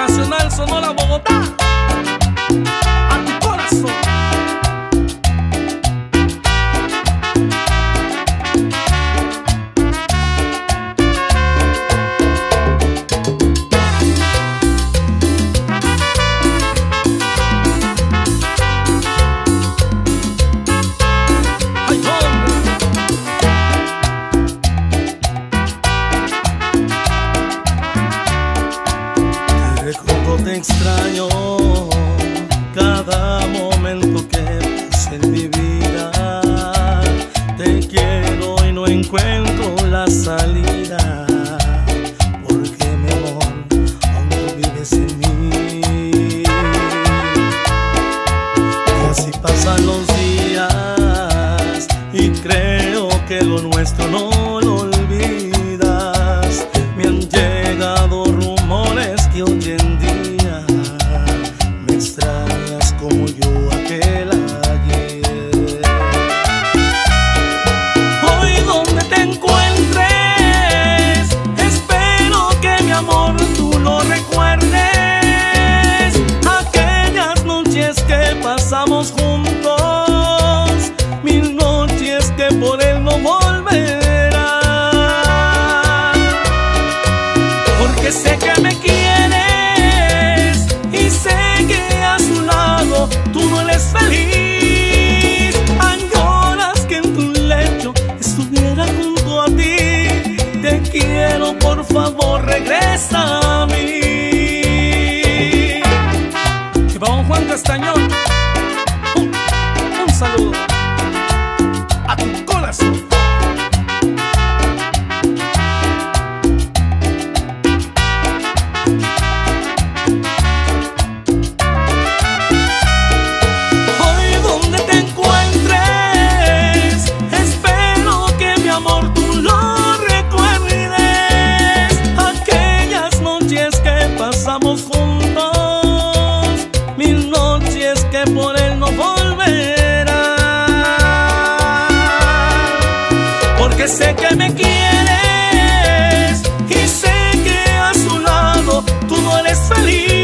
Nacional Sonora Bogotá. te extraño cada momento que pasa en mi vida. Te quiero y no encuentro la salida. Porque mi amor aún no vives en mí. Y así pasan los días y creo que lo nuestro no pero por favor regresa. Sé que me quieres y sé que a su lado tú no eres feliz.